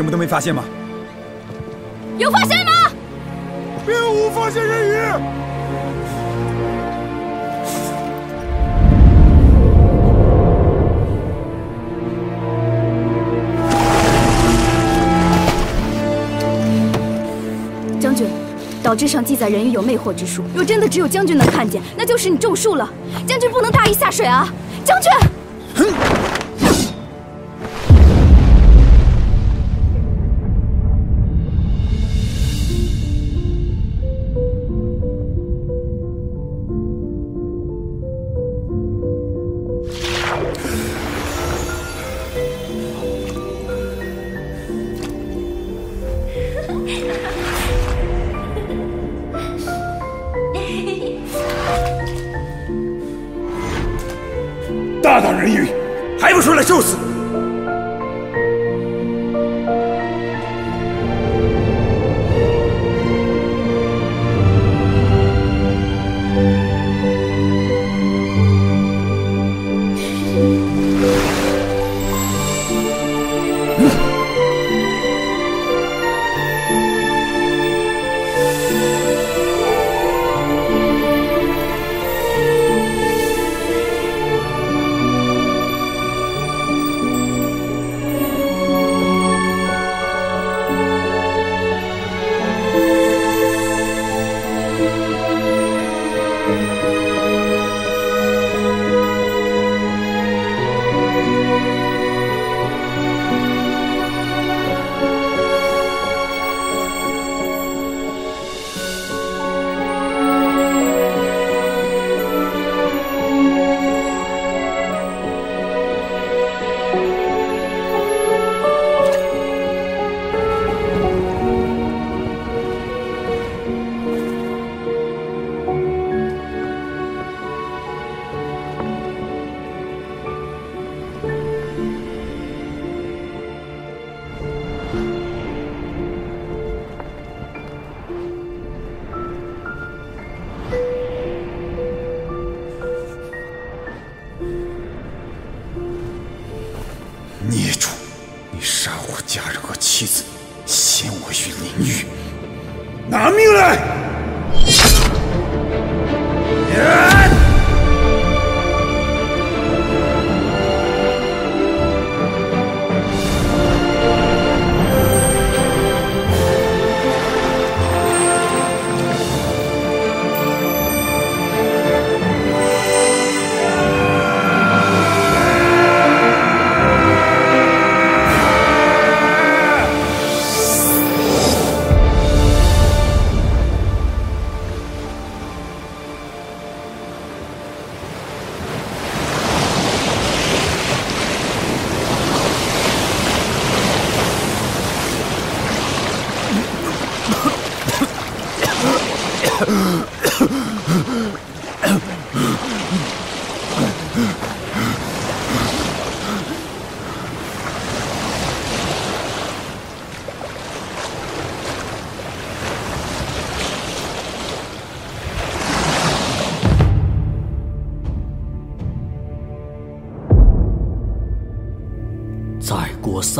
什么都没发现吗？有发现吗？并无发现人鱼。将军，岛志上记载人鱼有魅惑之术，若真的只有将军能看见，那就是你中术了。将军不能大意下水啊！将军。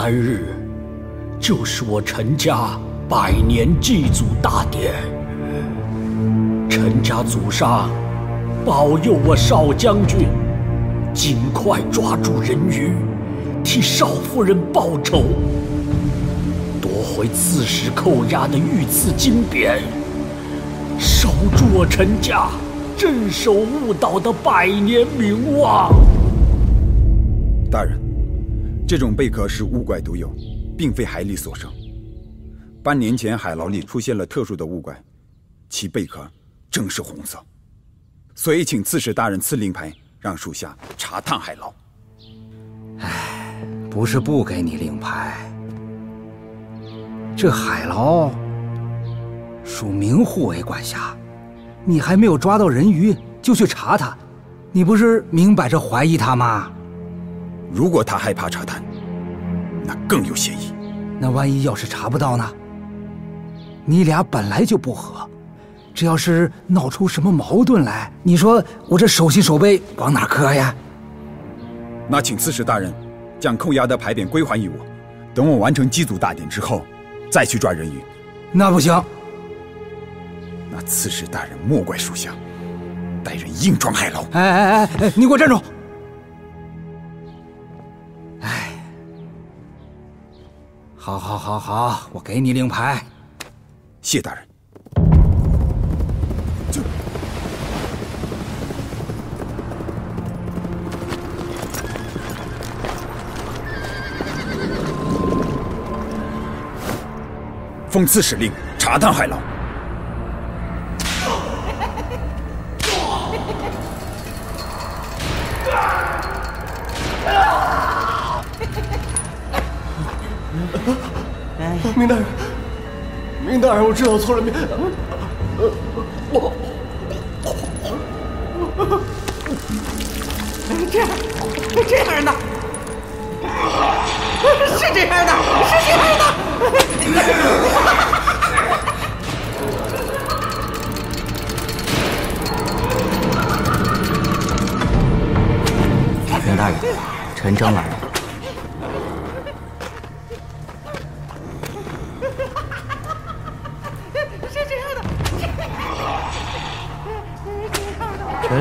三日，就是我陈家百年祭祖大典。陈家祖上保佑我少将军尽快抓住人鱼，替少夫人报仇，夺回刺史扣押的御赐金匾，守住我陈家镇守雾岛的百年名望。这种贝壳是雾怪独有，并非海里所生。半年前海牢里出现了特殊的雾怪，其贝壳正是红色，所以请刺史大人赐令牌，让属下查探海牢。哎不是不给你令牌，这海牢属明护卫管辖，你还没有抓到人鱼就去查他，你不是明摆着怀疑他吗？如果他害怕查探，那更有嫌疑。那万一要是查不到呢？你俩本来就不和，这要是闹出什么矛盾来，你说我这手心手背往哪磕呀？那请刺史大人将扣押的牌匾归还于我，等我完成祭祖大典之后，再去抓人鱼。那不行。那刺史大人莫怪属下，带人硬闯海牢。哎哎哎哎，你给我站住！好，好，好，好，我给你令牌。谢大人。这奉刺史令查探海牢。明大人，明大人，我知道错了，明，我，这样，这样的，是这样的，是这样的。明大人，陈征来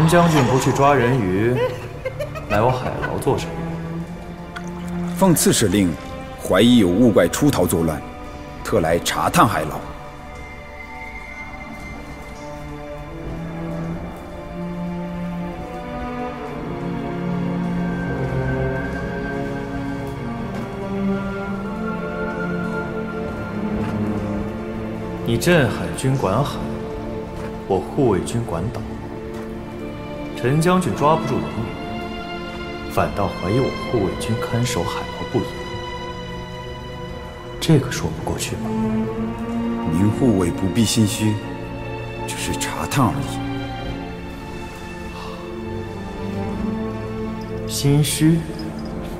将军不去抓人鱼，来我海牢做什么？奉刺史令，怀疑有物怪出逃作乱，特来查探海牢。你镇海军管海，我护卫军管岛。陈将军抓不住人鱼，反倒怀疑我护卫军看守海牢不严，这个说不过去吧？您护卫不必心虚，只是查探而已。心虚，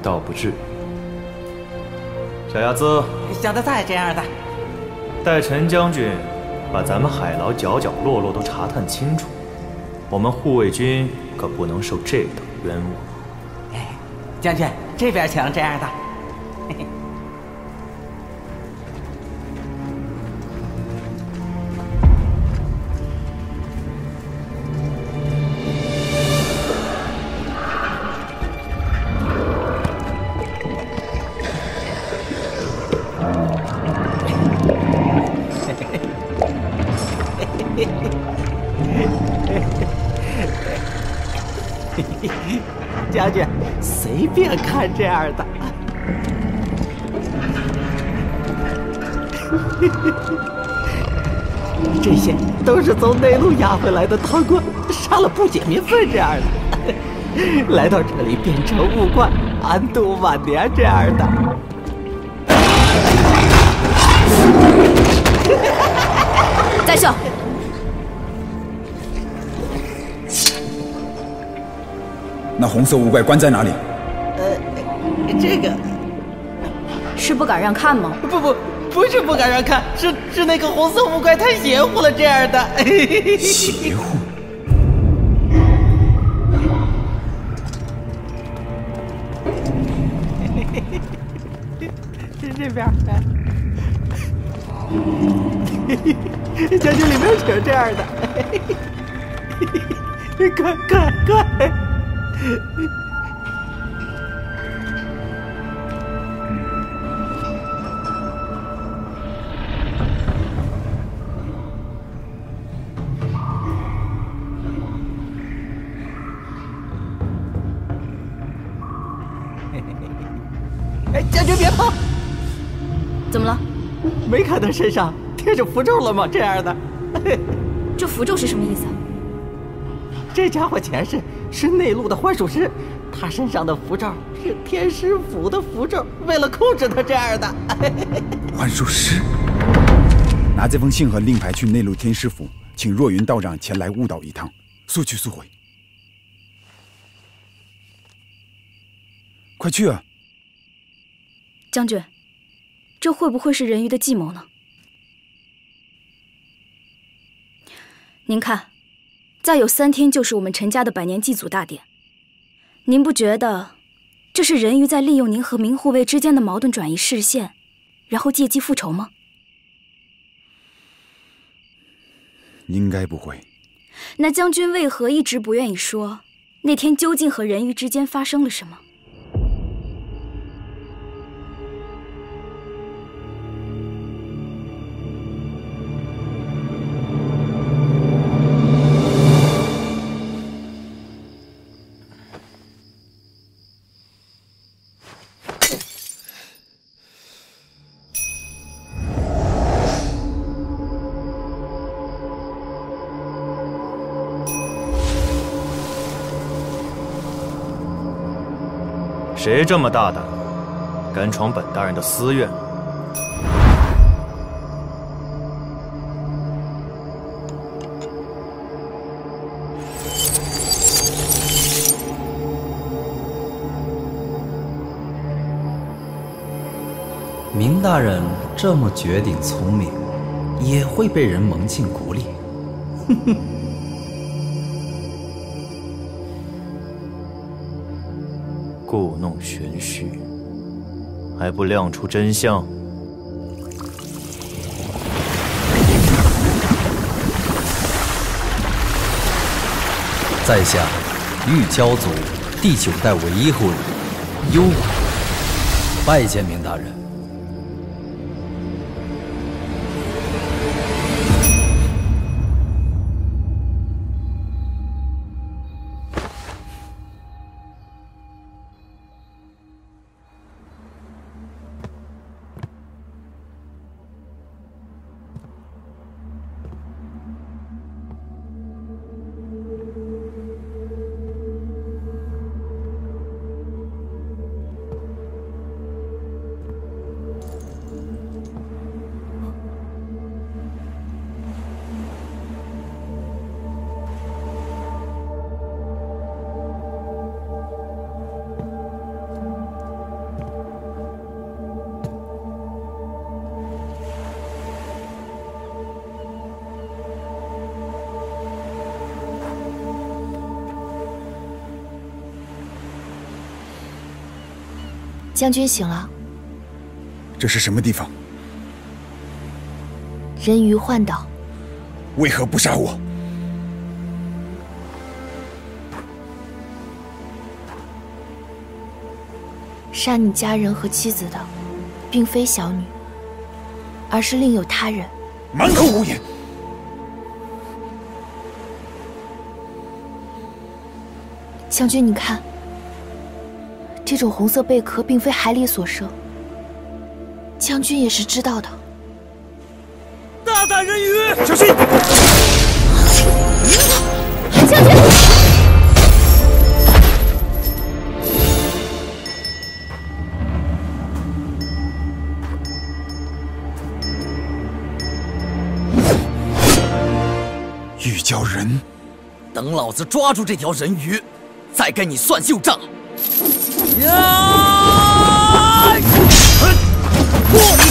倒不至于。小伢子，小的在这样的。待陈将军把咱们海牢角角落落都查探清楚，我们护卫军可不能受这等冤枉。哎，将军这边请，这样的。这样的。这些都是从内陆押回来的贪官，杀了不解民愤这样的，来到这里变成物怪，安度晚年这样的。在下。那红色物怪关在哪里？是不敢让看吗？不不不是不敢让看，是是那个红色物怪太邪乎了这样的。邪乎。是这边。将军里面请这样的。快快身上贴着符咒了吗？这样的。这符咒是什么意思？这家伙前世是内陆的幻术师，他身上的符咒是天师府的符咒为了控制他这样的。幻术师，拿这封信和令牌去内陆天师府，请若云道长前来误导一趟，速去速回。快去啊！将军，这会不会是人鱼的计谋呢？您看，再有三天就是我们陈家的百年祭祖大典。您不觉得这是人鱼在利用您和明护卫之间的矛盾转移视线，然后借机复仇吗？应该不会。那将军为何一直不愿意说那天究竟和人鱼之间发生了什么？谁这么大胆，敢闯本大人的私院？明大人这么绝顶聪明，也会被人蒙进鼓里？哼哼。弄玄虚，还不亮出真相？在下玉娇族第九代唯一后人幽婉，拜见明大人。将军醒了。这是什么地方？人鱼幻岛。为何不杀我？杀你家人和妻子的，并非小女，而是另有他人。满口胡言！将军，你看。这种红色贝壳并非海里所生，将军也是知道的。大胆人鱼，小心！将军，玉鲛人，等老子抓住这条人鱼，再跟你算旧账。呀！过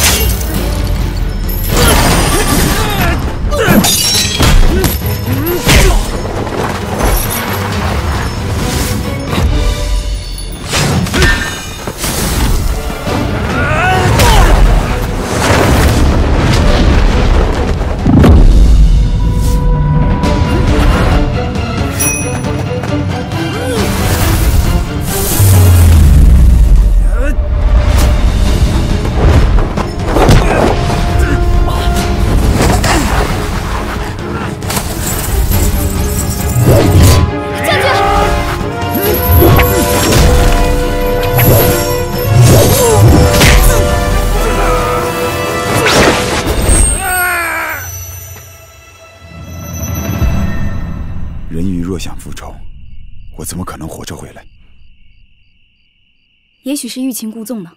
许是欲擒故纵呢。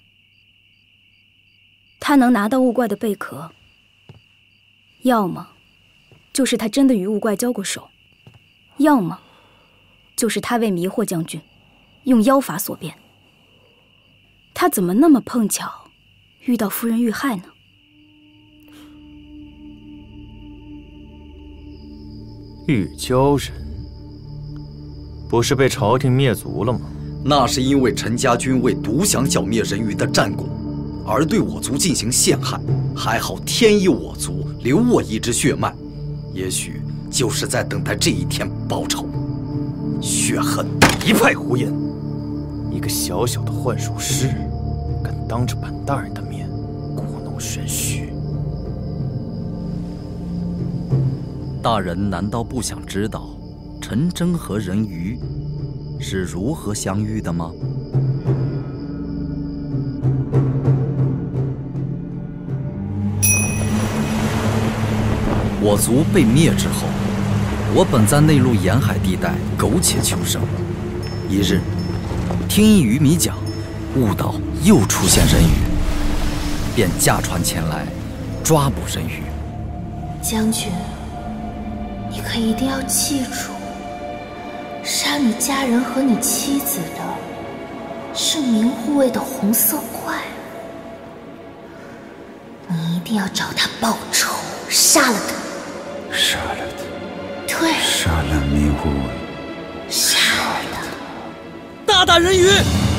他能拿到雾怪的贝壳，要么就是他真的与雾怪交过手，要么就是他为迷惑将军，用妖法所变。他怎么那么碰巧遇到夫人遇害呢？玉娇人不是被朝廷灭族了吗？那是因为陈家军为独享剿灭人鱼的战功，而对我族进行陷害。还好天依我族，留我一支血脉，也许就是在等待这一天报仇。血恨一派胡言！一个小小的幻术师，敢当着本大人的面故弄玄虚。大人难道不想知道陈真和人鱼是如何相遇的吗？我族被灭之后，我本在内陆沿海地带苟且求生。一日，听一渔民讲，雾岛又出现人鱼，便驾船前来抓捕人鱼。将军。你可一定要记住，杀你家人和你妻子的是明护卫的红色怪物，你一定要找他报仇，杀了他，杀了他，对，杀了明护卫，杀了他。大大人鱼，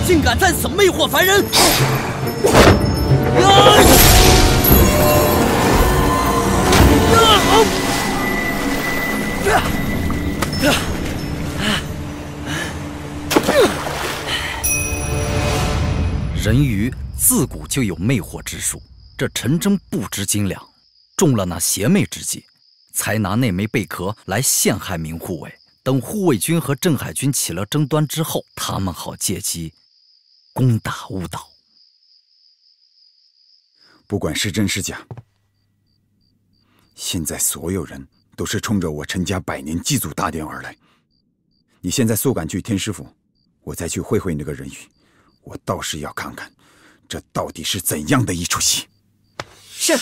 竟敢在此魅惑凡人！人鱼自古就有魅惑之术，这陈真不知斤两，中了那邪魅之计，才拿那枚贝壳来陷害明护卫。等护卫军和镇海军起了争端之后，他们好借机攻打雾岛。不管是真是假，现在所有人都是冲着我陈家百年祭祖大典而来。你现在速赶去天师府，我再去会会那个人鱼。我倒是要看看，这到底是怎样的一出戏。是。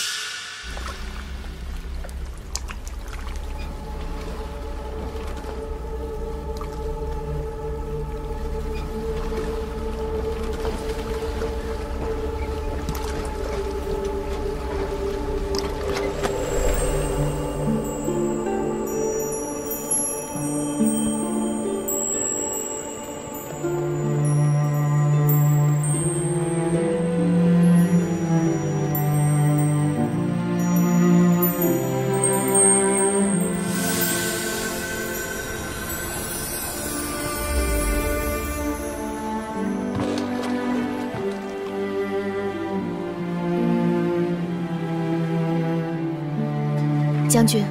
将军，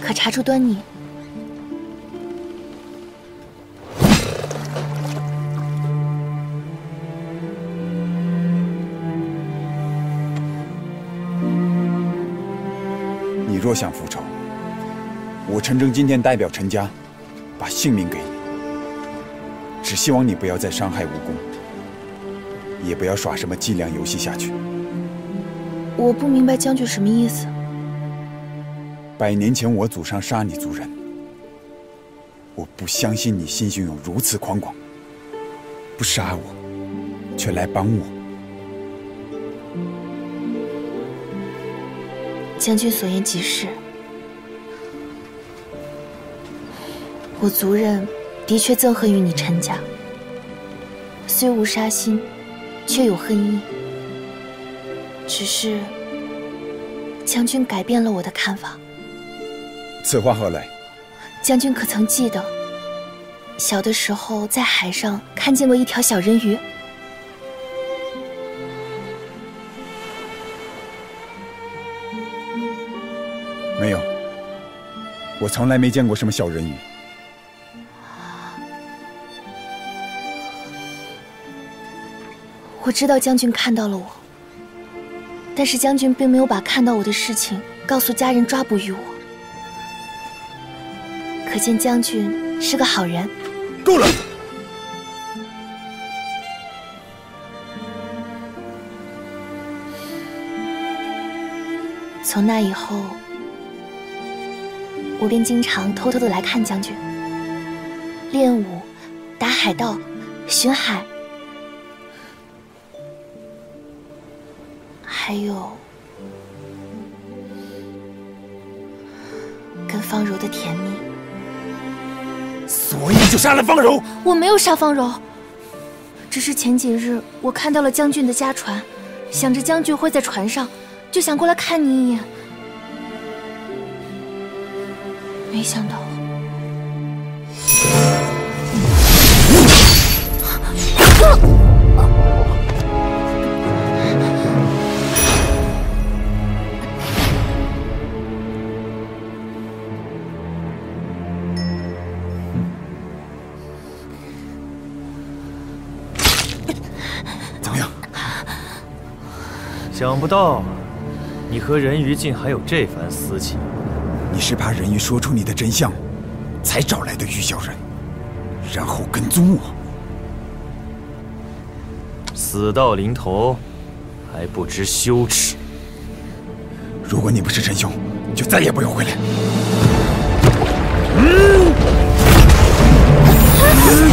可查出端倪？你若想复仇，我陈征今天代表陈家，把性命给你。只希望你不要再伤害无辜，也不要耍什么伎俩游戏下去。我不明白将军什么意思。百年前我祖上杀你族人，我不相信你心胸有如此宽广，不杀我，却来帮我。将军所言极是，我族人的确憎恨于你陈家，虽无杀心，却有恨意。只是将军改变了我的看法。此话何来？将军可曾记得，小的时候在海上看见过一条小人鱼？没有，我从来没见过什么小人鱼。我知道将军看到了我，但是将军并没有把看到我的事情告诉家人抓捕于我。我见将军是个好人。够了。从那以后我便经常偷偷的来看将军。练武打海盗巡海杀了方柔？我没有杀方柔，只是前几日我看到了将军的家传，想着将军会在船上。就想过来看你一眼，没想到。想不到。你和人鱼竟还有这番私情？你是怕人鱼说出你的真相，才找来的玉小人，然后跟踪我。死到临头，还不知羞耻。如果你不是真凶，就再也不要回来。哪里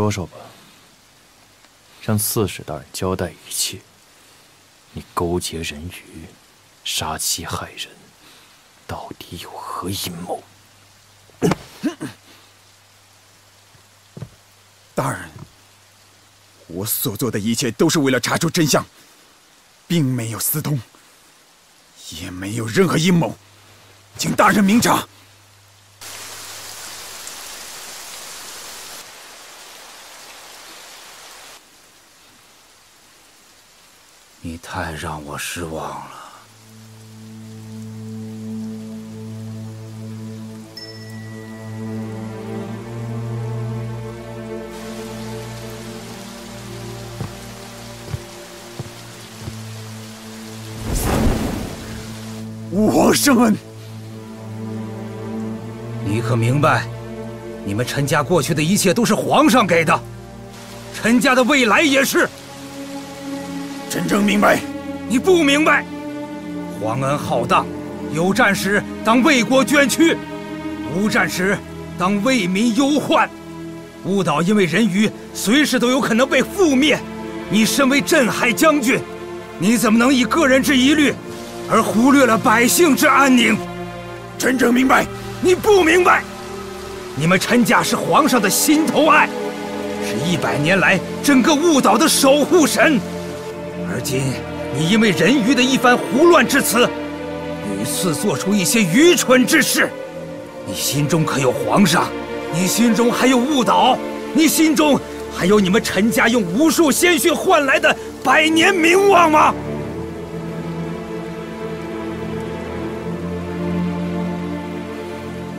说说吧，向刺史大人交代一切。你勾结人鱼，杀妻害人，到底有何阴谋？大人，我所做的一切都是为了查出真相，并没有私通，也没有任何阴谋，请大人明察。你太让我失望了。吾皇圣恩，你可明白？你们陈家过去的一切都是皇上给的，陈家的未来也是。真正明白，你不明白。皇恩浩荡，有战时当为国捐躯，无战时当为民忧患。误导因为人鱼随时都有可能被覆灭，你身为镇海将军，你怎么能以个人之疑虑而忽略了百姓之安宁？真正明白，你不明白。你们陈家是皇上的心头爱，是一百年来整个误岛的守护神。而今你因为人鱼的一番胡乱之词，屡次做出一些愚蠢之事，你心中可有皇上？你心中还有误导？你心中还有你们陈家用无数鲜血换来的百年名望吗？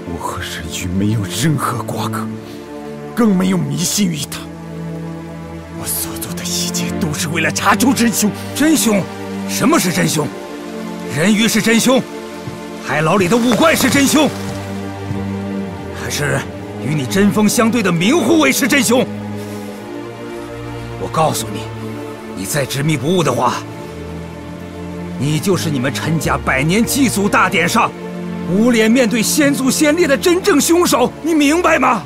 我和人鱼没有任何瓜葛，更没有迷信于他。我所做的一是为了查出真凶。真凶？什么是真凶？人鱼是真凶，海牢里的雾怪是真凶，还是与你针锋相对的明护卫是真凶？我告诉你，你再执迷不悟的话，你就是你们陈家百年祭祖大典上无脸面对先祖先烈的真正凶手，你明白吗？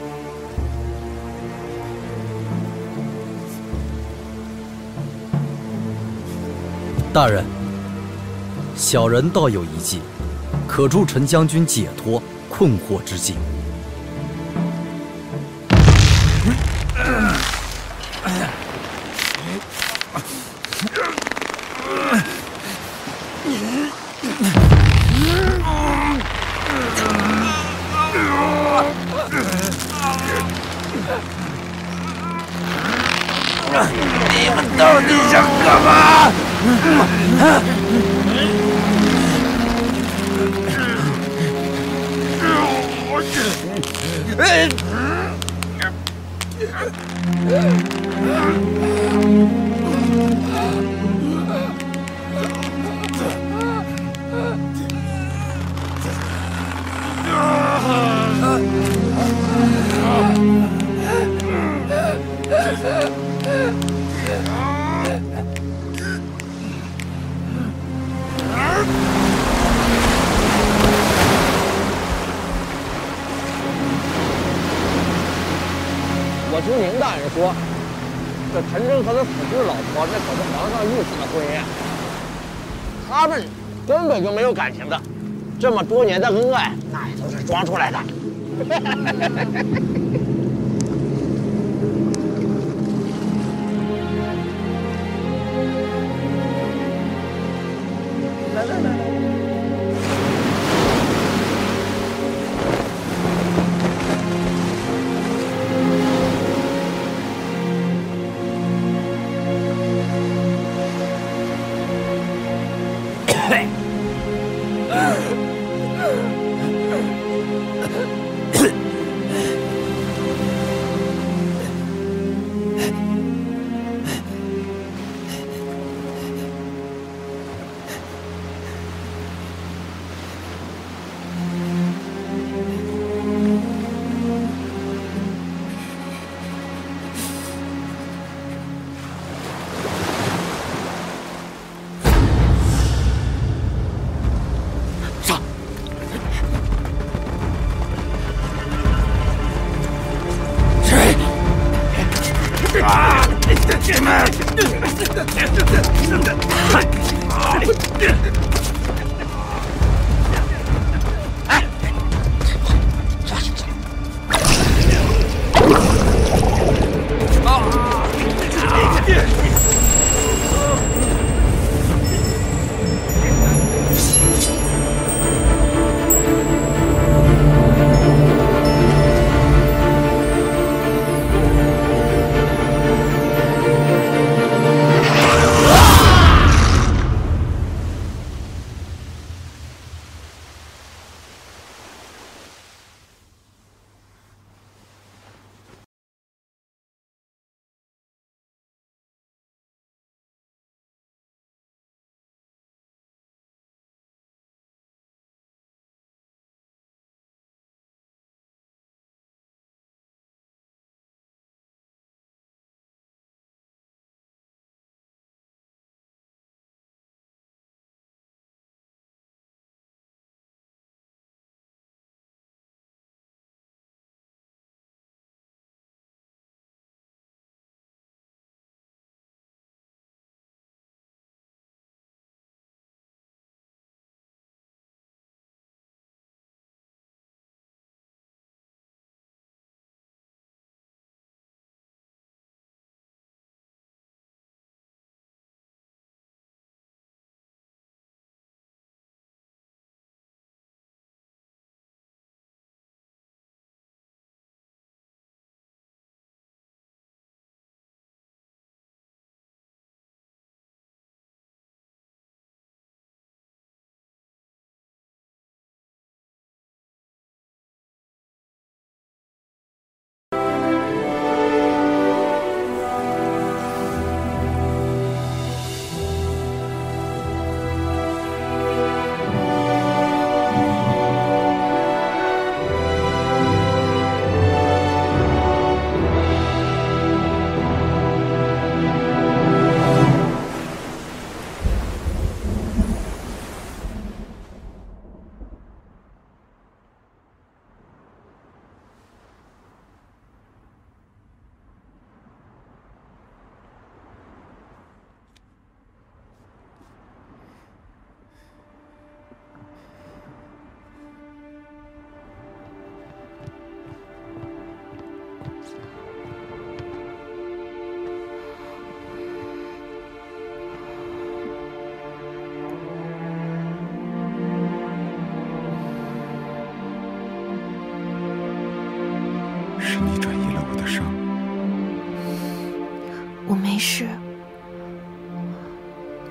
大人，小人倒有一计，可助陈将军解脱困惑之境。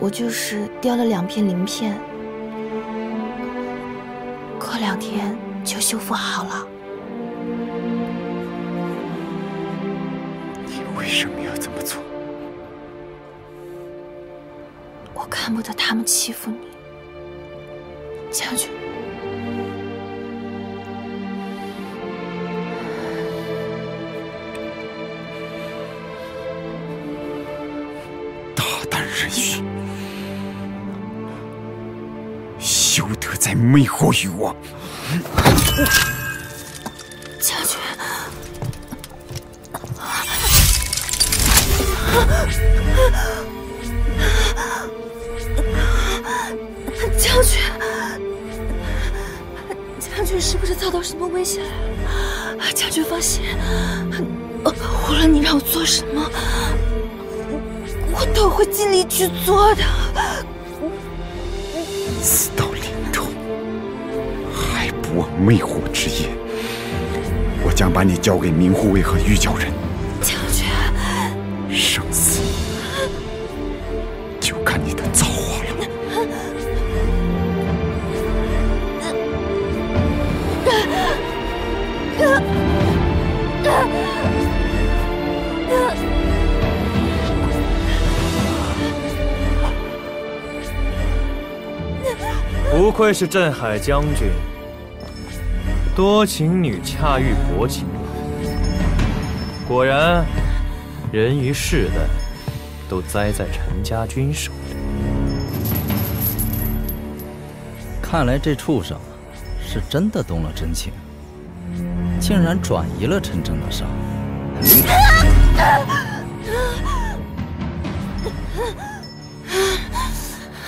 我就是掉了两片鳞片，过两天就修复好魅惑于我！将军，将军，将军是不是遭到什么危险了？将军放心，无论你让我做什么，我都会尽力去做的。你交给明护卫和玉教人。将军，生死就看你的造化了。不愧是镇海将军，多情女恰遇薄情郎。果然，人与世的都栽在陈家军手里。看来这畜生是真的动了真情，竟然转移了陈真的伤。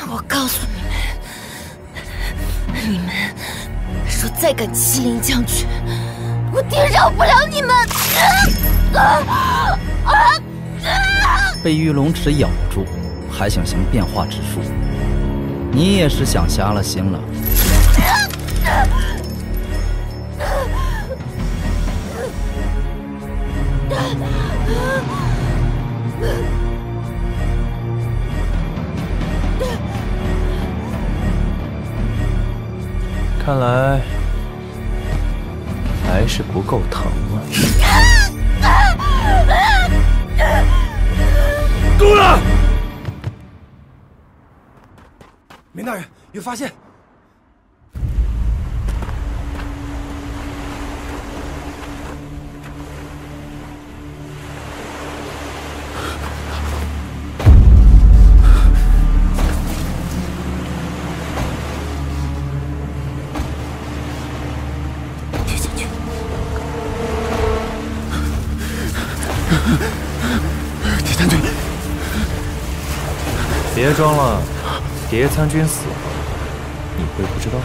我告诉你们，你们若再敢欺凌将军，我爹饶不了你们！啊被玉龙齿咬住，还想行变化之术，你也是想瞎了心了。看来还是不够疼啊！别装了，叠参军死了，你会不知道？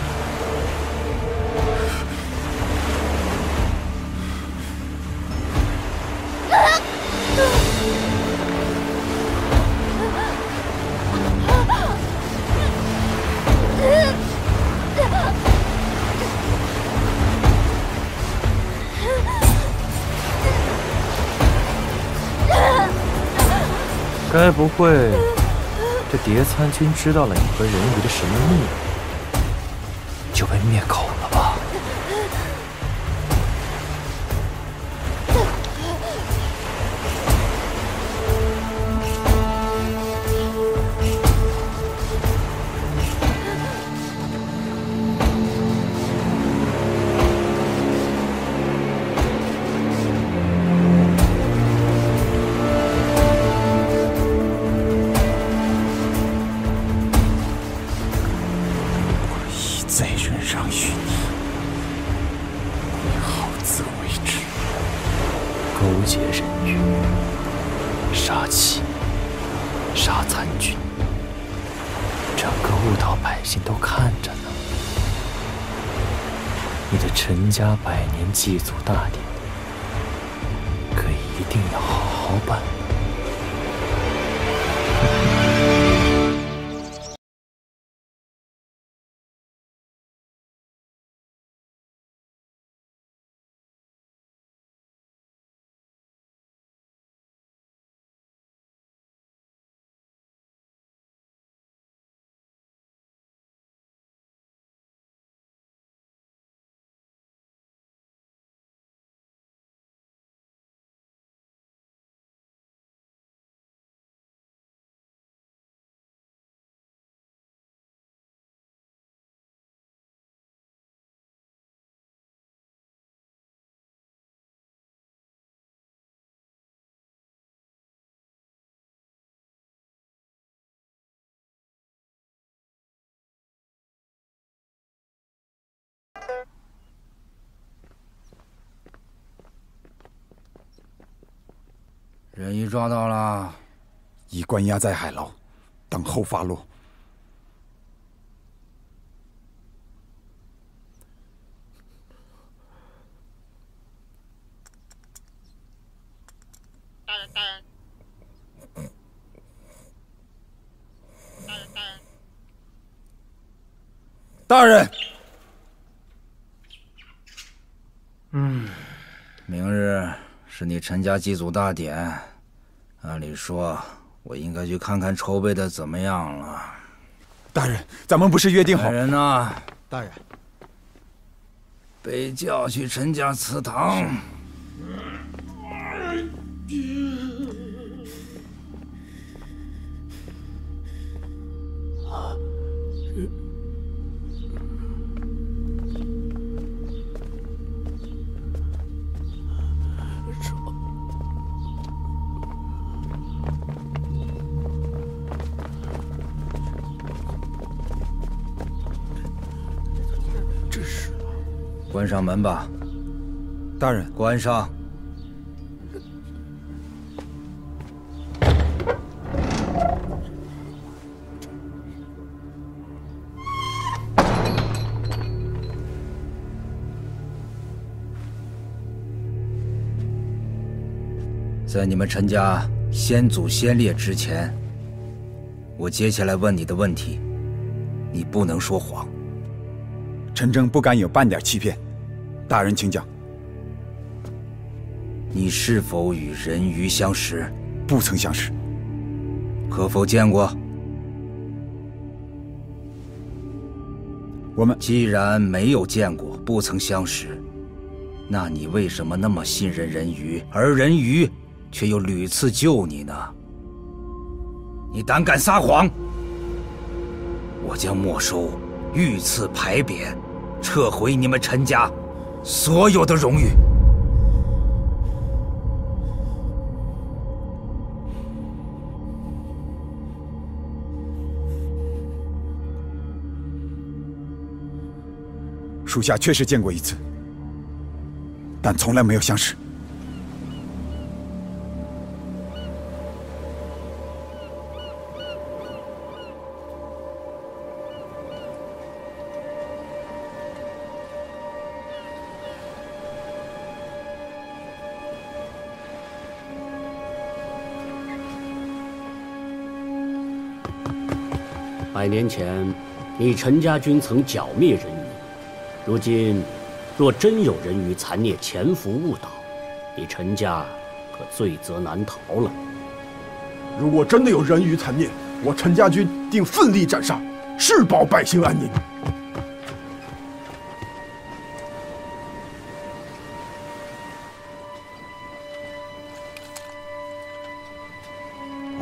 该不会叠参军知道了你和人鱼的什么秘密，就被灭口了。杀妻，杀参军，整个雾岛百姓都看着呢。你的陈家百年祭祖大典，可一定要好好办。人已抓到了，已关押在海牢，等候发落。大人，大人，大人，大人，大人。嗯，明日是你陈家祭祖大典，按理说我应该去看看筹备的怎么样了。大人，咱们不是约定好？人呢？大人，被叫去陈家祠堂。上门吧，大人。关上。在你们陈家先祖先烈之前，我接下来问你的问题，你不能说谎。陈征不敢有半点欺骗，大人请讲。你是否与人鱼相识？不曾相识。可否见过？我们既然没有见过，不曾相识，那你为什么那么信任人鱼，而人鱼却又屡次救你呢？你胆敢撒谎！我将没收御赐牌匾，撤回你们陈家所有的荣誉。属下确实见过一次，但从来没有相识。年前，你陈家军曾剿灭人鱼。如今，若真有人鱼残孽潜伏误导，你陈家可罪责难逃了。如果真的有人鱼残孽，我陈家军定奋力斩杀，誓保百姓安宁。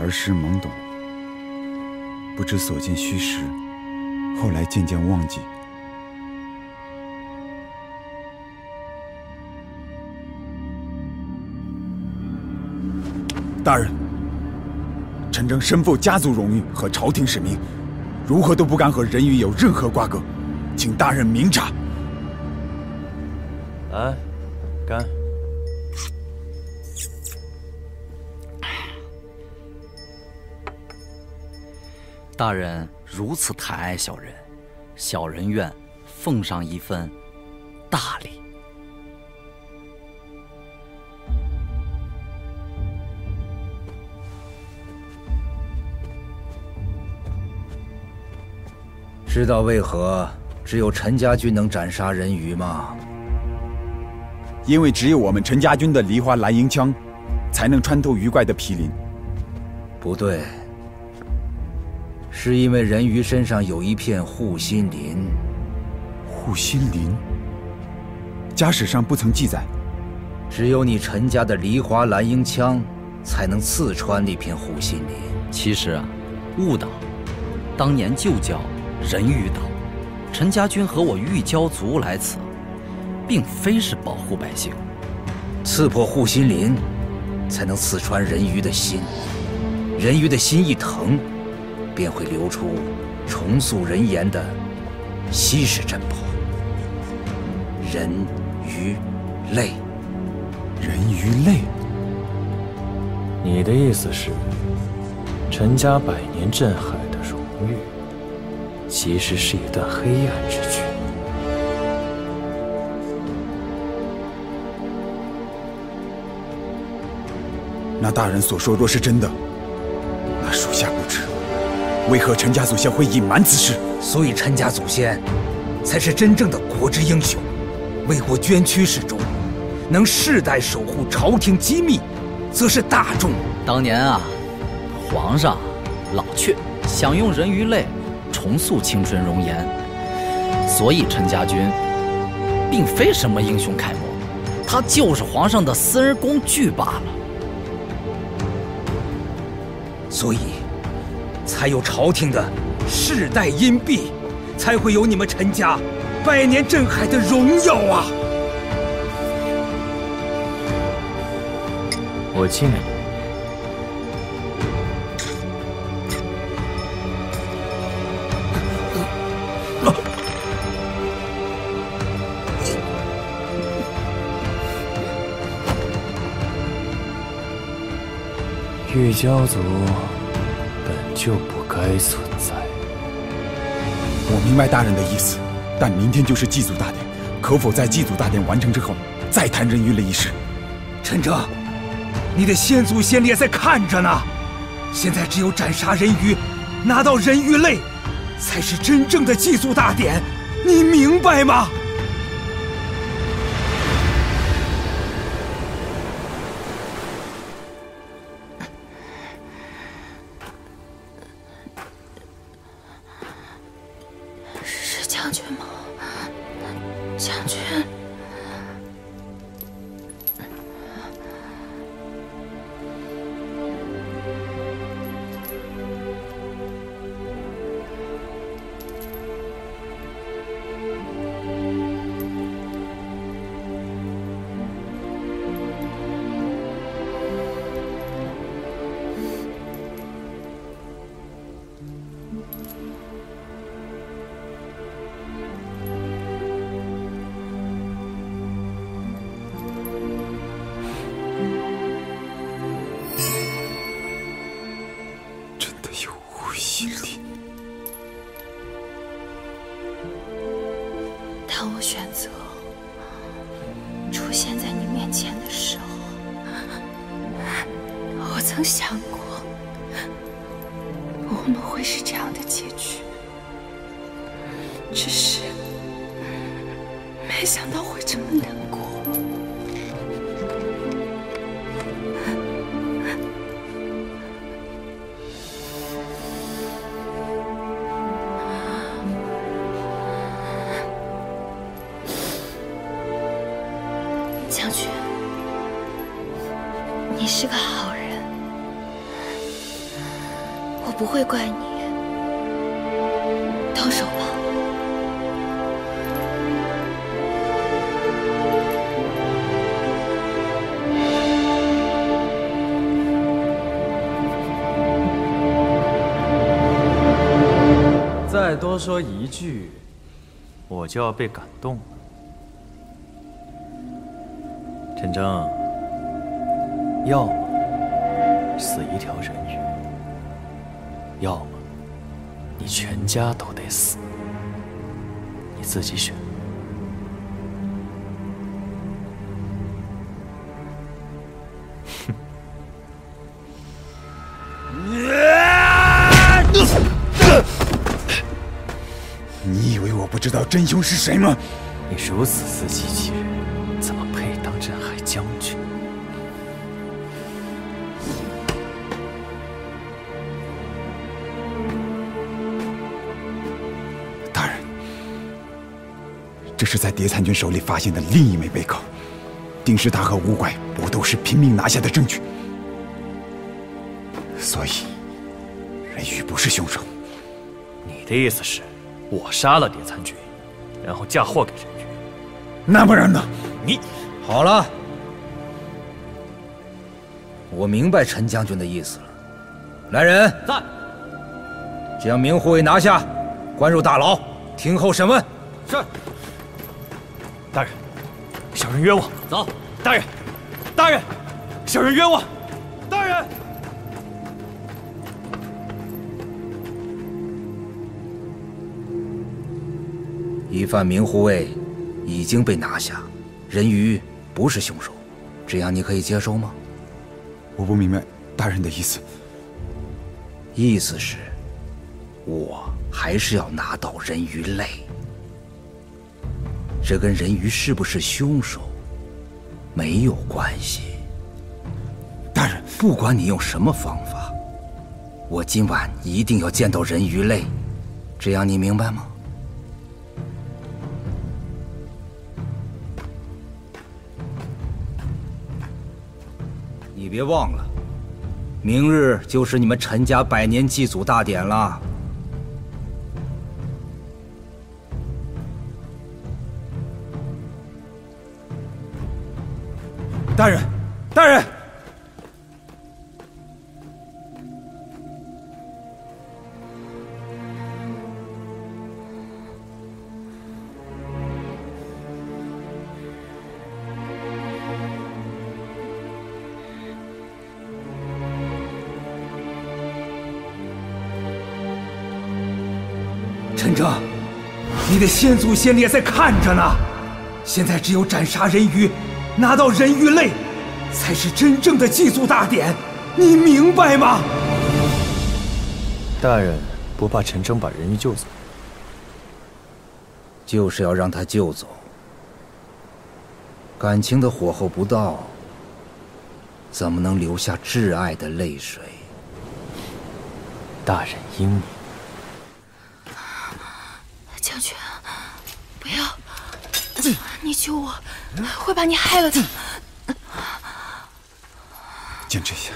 儿时懵懂，不知所见虚实，后来渐渐忘记。大人，陈征身负家族荣誉和朝廷使命，如何都不敢和人鱼有任何瓜葛，请大人明察。来，干！大人如此抬爱小人，小人愿奉上一份大礼。知道为何只有陈家军能斩杀人鱼吗？因为只有我们陈家军的梨花蓝银枪，才能穿透鱼怪的皮鳞。不对，是因为人鱼身上有一片护心鳞。护心鳞？家史上不曾记载。只有你陈家的梨花蓝鹰枪，才能刺穿那片护心鳞。其实啊，误导，当年就叫。人鱼岛，陈家军和我玉娇族来此，并非是保护百姓。刺破护心鳞，才能刺穿人鱼的心。人鱼的心一疼，便会流出重塑人颜的稀世珍宝——人鱼泪。人鱼泪。你的意思是，陈家百年镇海的荣誉，其实是一段黑暗之举？那大人所说若是真的，为何陈家祖先会隐瞒此事。所以陈家祖先才是真正的国之英雄，为国捐躯始终，能世代守护朝廷机密，则是大众。当年啊，皇上老去想用人鱼泪重塑青春容颜，所以陈家军并非什么英雄楷模，他就是皇上的私人工具罢了。所以，才有朝廷的世代荫庇，才会有你们陈家百年镇海的荣耀啊！我敬你。玉娇族本就不该存在。我明白大人的意思，但明天就是祭祖大典，可否在祭祖大典完成之后再谈人鱼泪一事？陈征，你的先祖先烈在看着呢。现在只有斩杀人鱼，拿到人鱼泪，才是真正的祭祖大典，你明白吗？多说一句，我就要被感动了。陈征，要么死一条人鱼，要么你全家都得死，你自己选。真凶是谁吗？你如此自欺欺人，怎么配当镇海将军？大人，这是在叠参军手里发现的另一枚贝壳，丁师大和五拐不都是拼命拿下的证据？所以，人鱼不是凶手。你的意思是，我杀了叠参军，然后嫁祸给人鱼？那不然呢？你好了，我明白陈将军的意思了。来人，在，将明护卫拿下，关入大牢，听候审问。是。大人，小人冤枉。走。大人，大人，小人冤枉。一犯明护卫已经被拿下，人鱼不是凶手，这样你可以接受吗？我不明白大人的意思。意思是，我还是要拿到人鱼泪。这跟人鱼是不是凶手没有关系。大人，不管你用什么方法，我今晚一定要见到人鱼泪，这样你明白吗？别忘了，明日就是你们陈家百年祭祖大典了。大人，大人！先祖先烈在看着呢。现在只有斩杀人鱼，拿到人鱼泪，才是真正的祭祖大典。你明白吗？大人不怕陈征把人鱼救走？就是要让他救走。感情的火候不到，怎么能留下挚爱的泪水？大人英明。将军，不要！你救我，会把你害了的。坚持一下。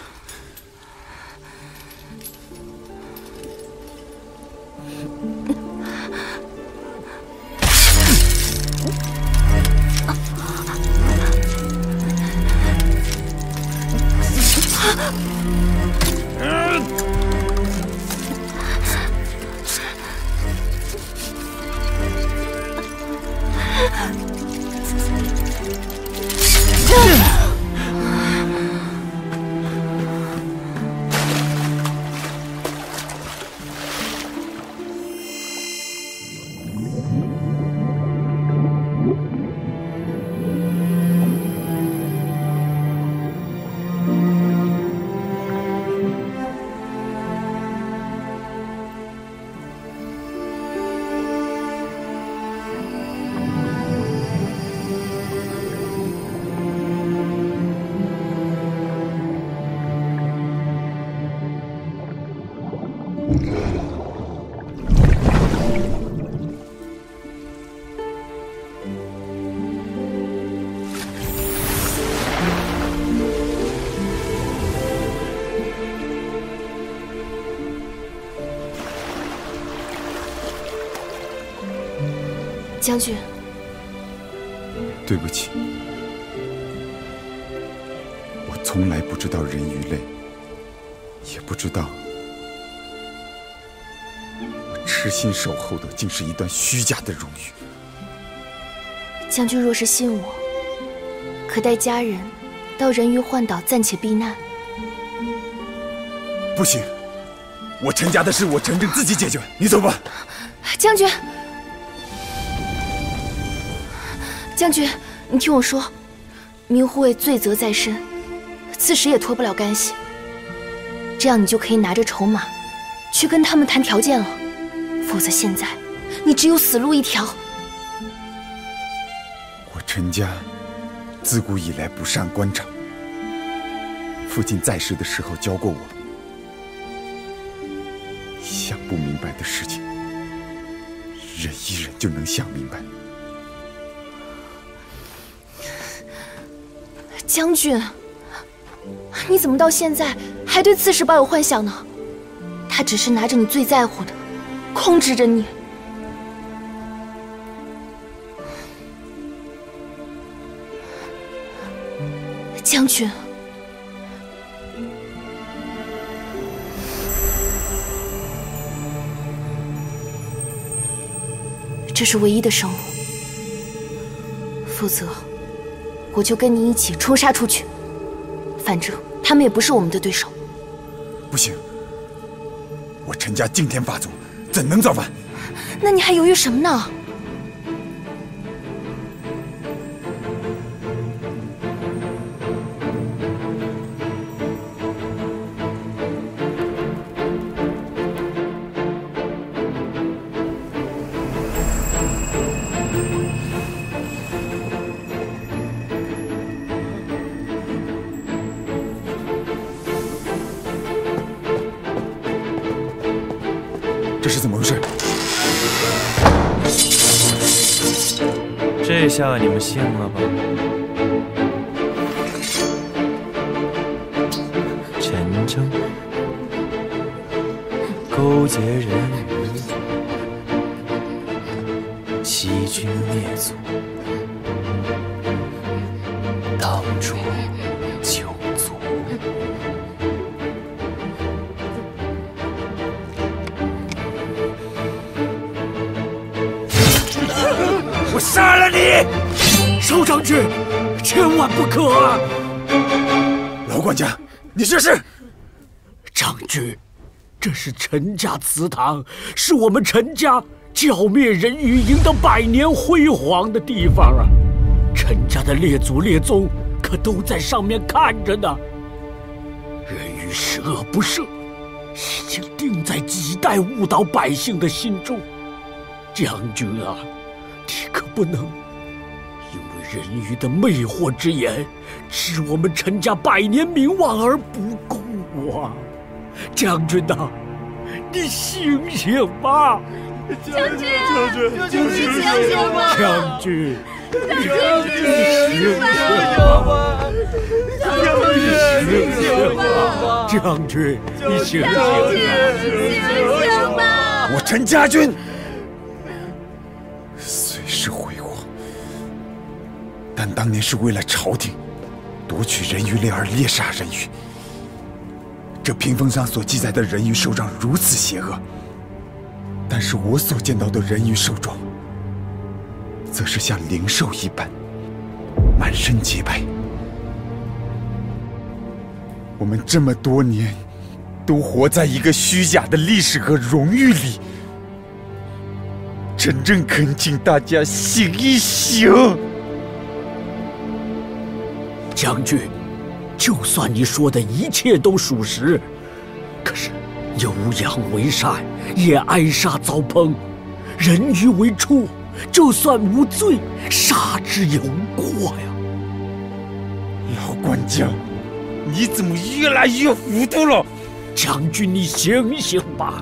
将军，对不起，我从来不知道人鱼泪，也不知道我痴心守候的竟是一段虚假的荣誉。将军若是信我，可带家人到人鱼幻岛暂且避难。不行，我陈家的事我陈真自己解决。你走吧，将军。将军，你听我说，明护卫罪责在身，刺史也脱不了干系。这样你就可以拿着筹码，去跟他们谈条件了。否则现在，你只有死路一条。我陈家自古以来不善官场，父亲在世的时候教过我，想不明白的事情，忍一忍就能想明白。将军，你怎么到现在还对刺史抱有幻想呢？他只是拿着你最在乎的，控制着你。将军，这是唯一的生路，否则。我就跟你一起冲杀出去，反正他们也不是我们的对手。不行，我陈家惊天发祖，怎能造反？那你还犹豫什么呢？下你们信了吧？你这是？将军，这是陈家祠堂，是我们陈家剿灭人鱼、赢得百年辉煌的地方啊！陈家的列祖列宗可都在上面看着呢。人鱼十恶不赦，已经定在几代误导百姓的心中。将军啊！你可不能人鱼的魅惑之言，置我们陈家百年名望而不顾啊！将军呐，你醒醒吧！将军，将军，醒醒吧！将军，将军，醒醒吧！将军，醒醒吧！将军，你醒醒吧！醒醒吧！我陈家军。当年是为了朝廷夺取人鱼类而猎杀人鱼。这屏风上所记载的人鱼兽状如此邪恶，但是我所见到的人鱼兽状，则是像灵兽一般，满身洁白。我们这么多年，都活在一个虚假的历史和荣誉里。真正恳请大家醒一醒，将军，就算你说的一切都属实，可是有养为善，也挨杀遭烹；人鱼为畜，就算无罪，杀之有过呀。老管家，你怎么越来越糊涂了？将军，你醒醒吧！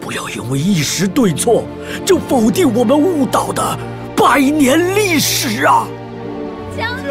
不要因为一时对错，就否定我们误导的百年历史啊！将军，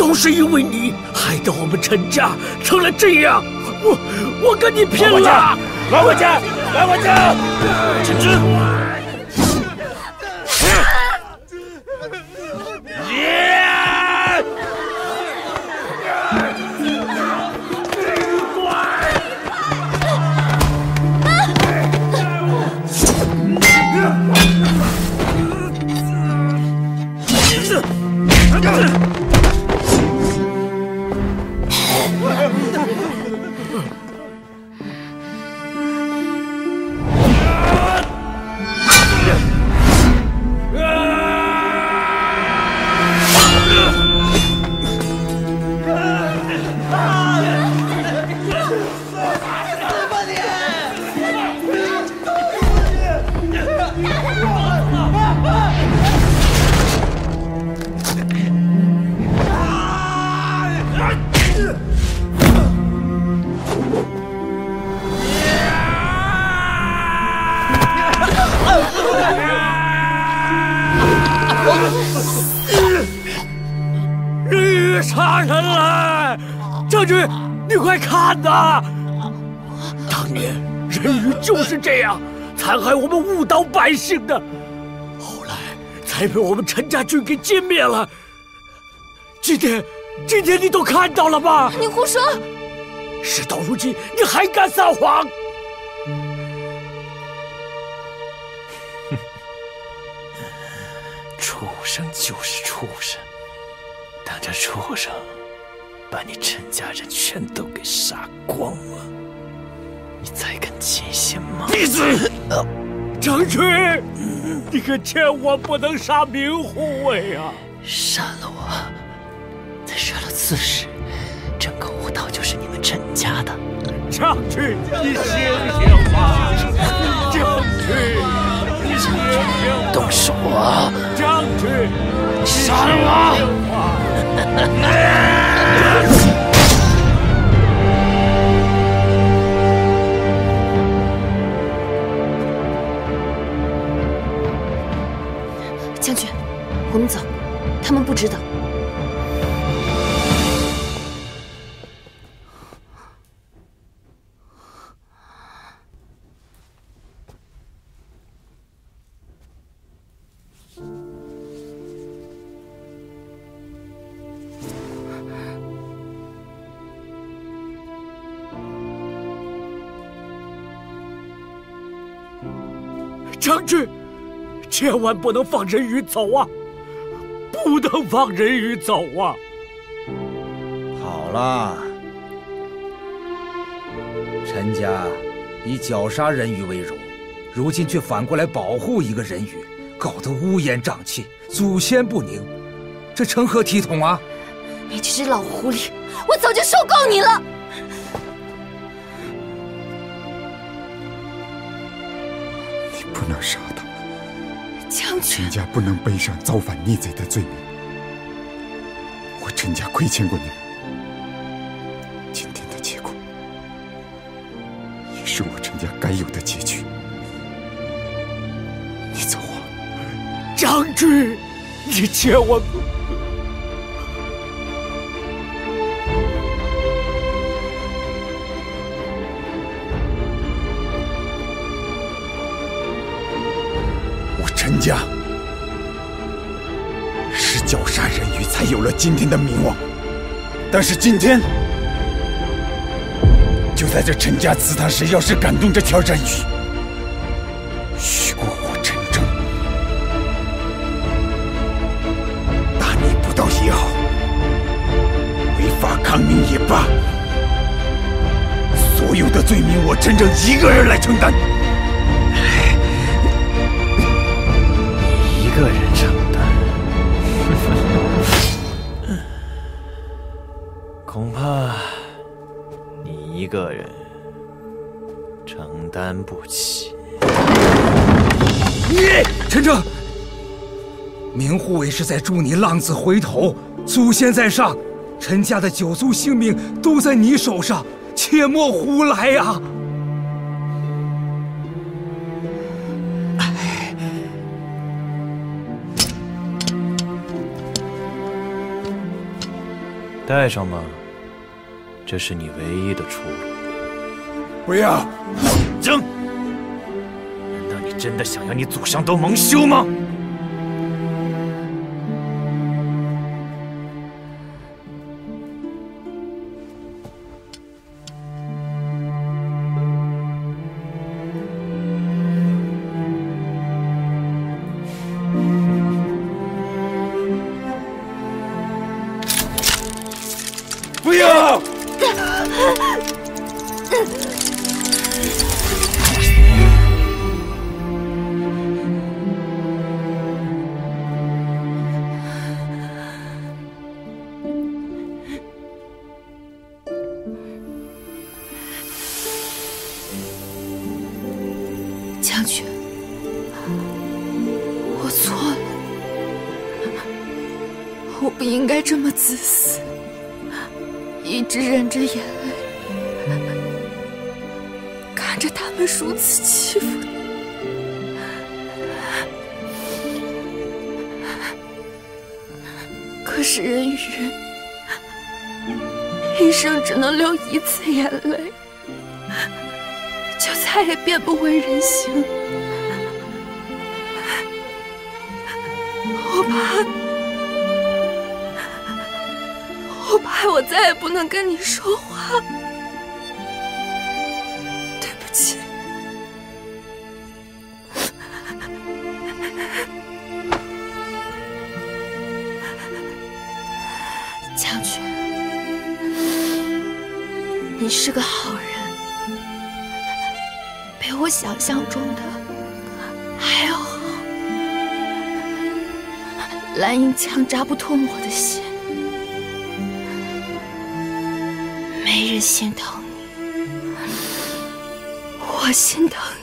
都是因为你害得我们陈家成了这样。我我跟你拼了！来我家，老管家，陈真。人鱼看呐！当年人鱼就是这样残害我们误导百姓的，后来才被我们陈家军给歼灭了。今天，今天你都看到了吧？你胡说！事到如今，你还敢撒谎？畜生就是畜生，但这畜生把你陈家人全都给杀光了。你再敢清醒吗？闭嘴！将军，你可千万不能杀明护卫啊！杀了我，再杀了刺史，整个武道就是你们陈家的。将军，你醒醒吧！将军，你醒醒！动手啊！将军，杀了我！将军，我们走，他们不值得。将军，千万不能放人鱼走啊！不能放人鱼走啊！好了，陈家以绞杀人鱼为荣，如今却反过来保护一个人鱼，搞得乌烟瘴气，祖先不宁，这成何体统啊！你这只老狐狸，我早就受够你了！不能杀他，将军，陈家不能背上造反逆贼的罪名。我陈家亏欠过你们，今天的结果也是我陈家该有的结局。你走啊，将军，你千万有了今天的名望，但是今天就在这陈家祠堂，谁要是敢动这条人鱼，许过我陈正，大逆不道也好，违法抗命也罢，所有的罪名我陈正一个人来承担。是在助你浪子回头，祖先在上，陈家的九族性命都在你手上，切莫胡来呀、带上吧，这是你唯一的出路。不要，争！难道你真的想要你祖上都蒙羞吗？可是人鱼一生只能流一次眼泪，就再也变不回人形。我怕，我怕我再也不能跟你说话。象中的还要好。蓝银枪扎不痛我的心，没人心疼你，我心疼。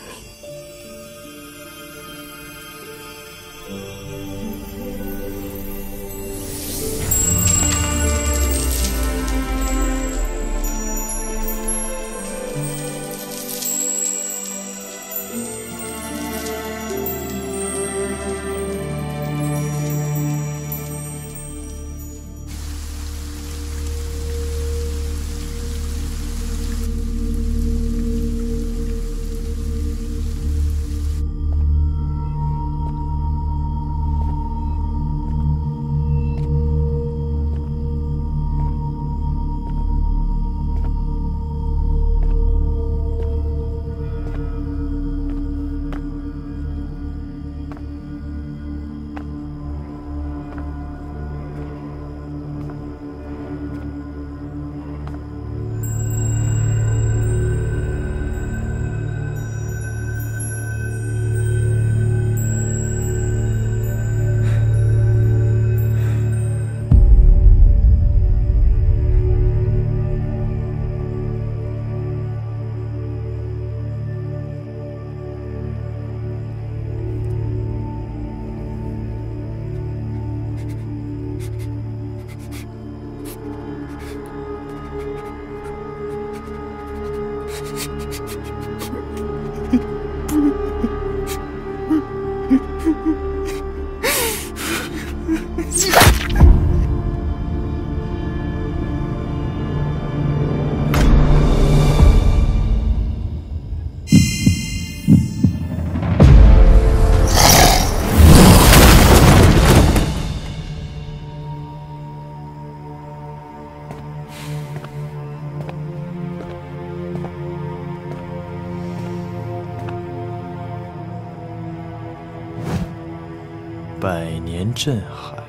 震撼。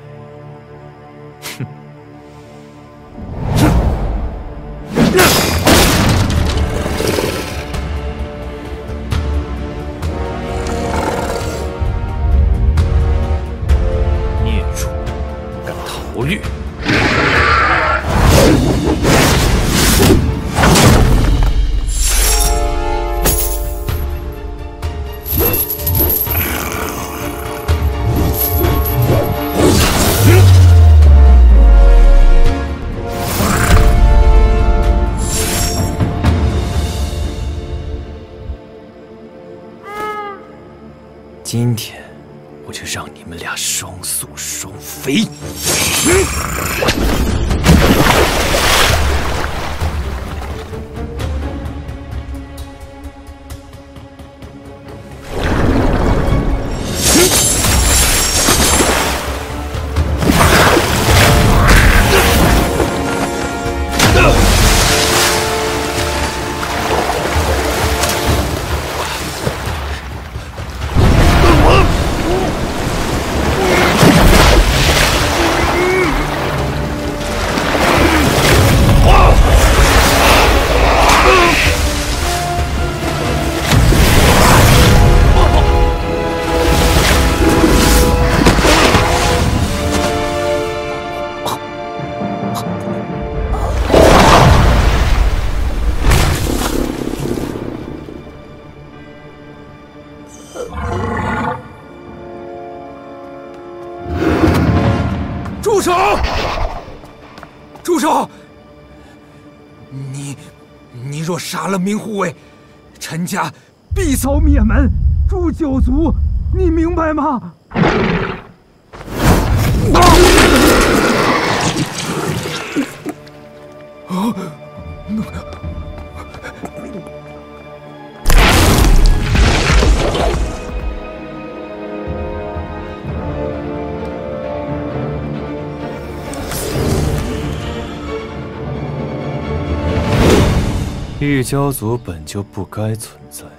杀了明护卫，陈家必遭灭门，诛九族，你明白吗？玉娇族本就不该存在。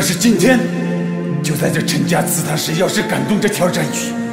但是今天，就在这陈家祠堂，谁要是敢动这条战鱼，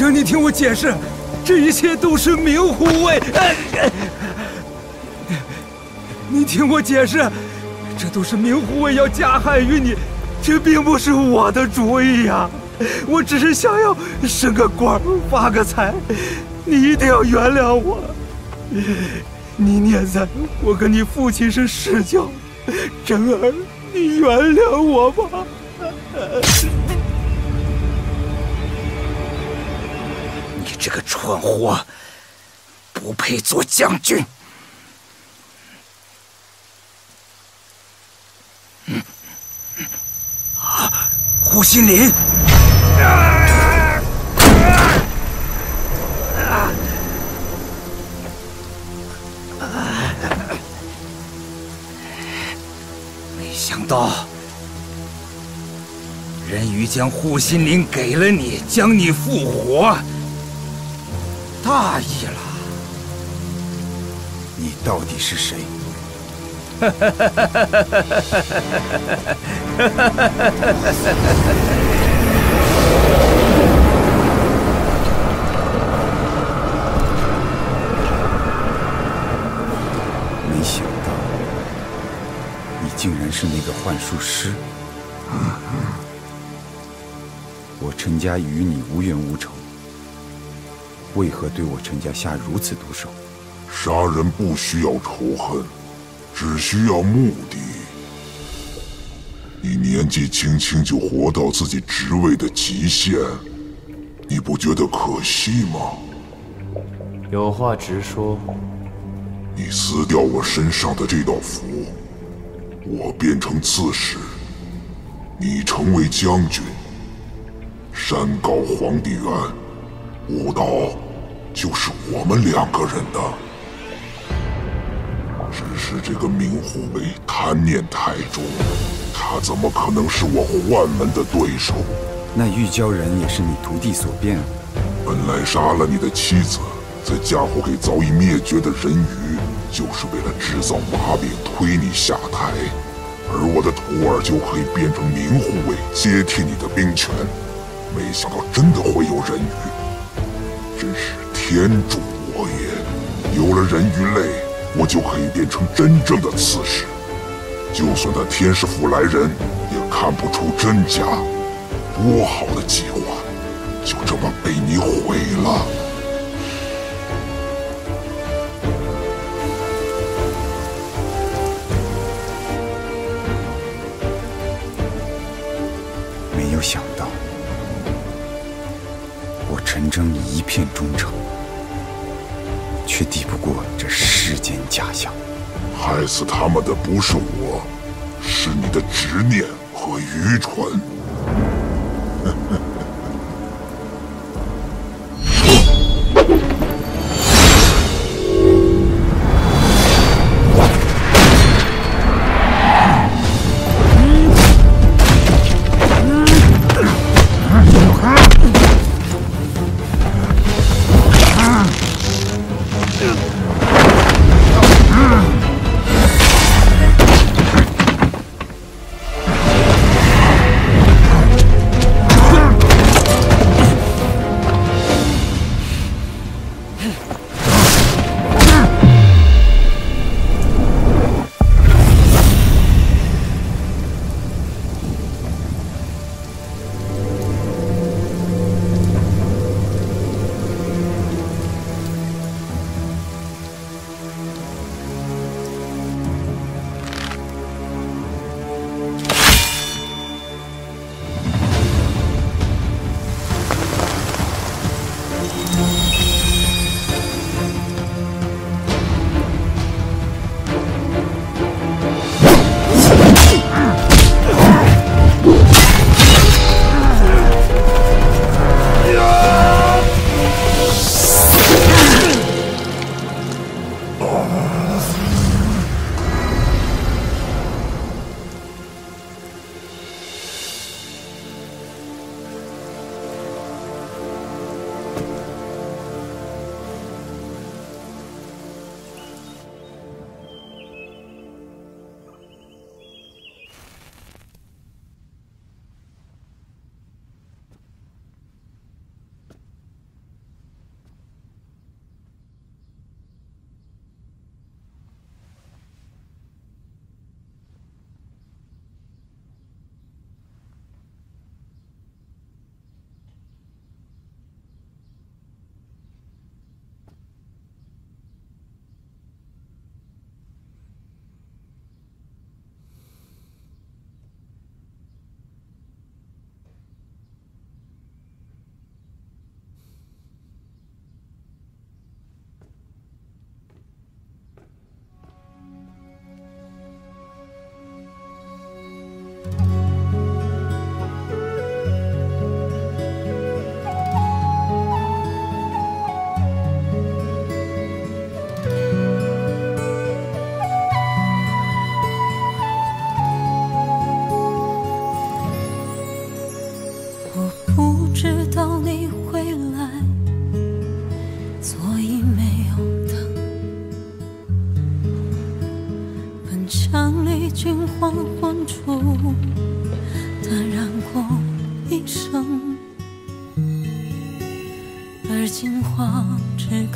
陈征，你听我解释，这一切都是明护卫。你听我解释，这都是明护卫要加害于你，这并不是我的主意呀、我只是想要升个官发个财，你一定要原谅我。你念在我跟你父亲是世交，真儿，你原谅我吧。蠢货，不配做将军。啊，胡心林，没想到人鱼将护心灵给了你，将你复活。大意了！你到底是谁？没想到，你竟然是那个幻术师。我陈家与你无冤无仇，为何对我陈家下如此毒手？杀人不需要仇恨，只需要目的。你年纪轻轻就活到自己职位的极限，你不觉得可惜吗？有话直说。你撕掉我身上的这道符，我变成刺史，你成为将军。山高皇帝远，武岛就是我们两个人的。只是这个明护卫贪念太重，他怎么可能是我幻门的对手？那玉娇人也是你徒弟所变。本来杀了你的妻子，再嫁祸给早已灭绝的人鱼，就是为了制造把柄推你下台，而我的徒儿就可以变成明护卫，接替你的兵权。没想到真的会有人鱼，真是天助我也！有了人鱼泪，我就可以变成真正的刺史。就算那天师府来人，也看不出真假。多好的计划，就这么被你毁了！片忠诚，却抵不过这世间假象。害死他们的不是我，是你的执念和愚蠢。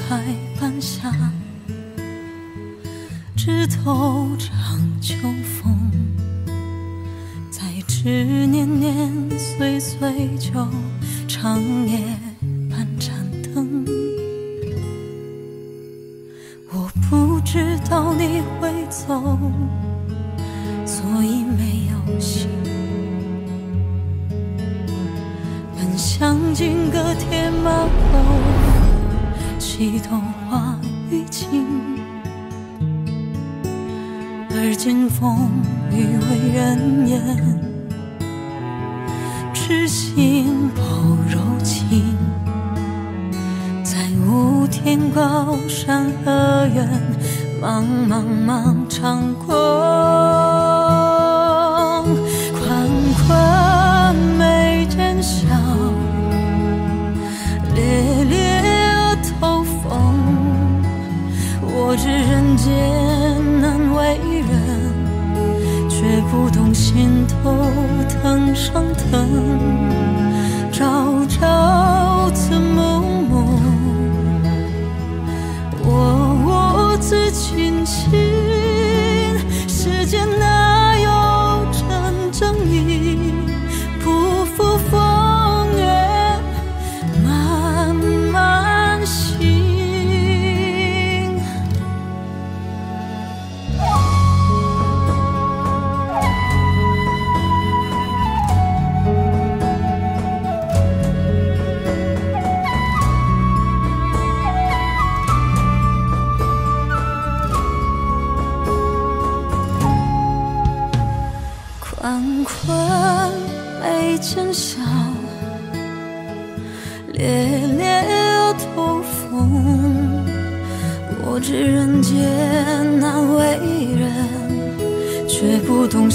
开半夏，枝头长秋风。再知年年岁岁，就长夜半盏灯。我不知道你会走。所以没有信。本想。金戈铁马后，启动话雨情。而今风雨为人言，痴心不柔情。在无天高山河远，茫茫茫长空。不懂心头疼上疼。朝朝刺暮暮，我我自轻轻。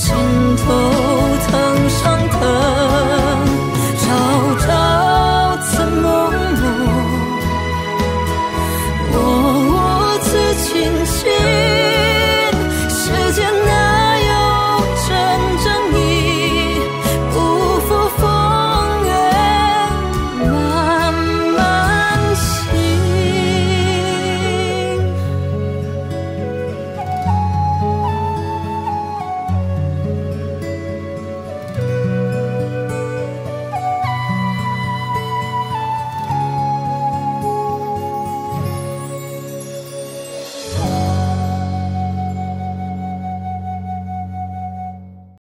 尽，头。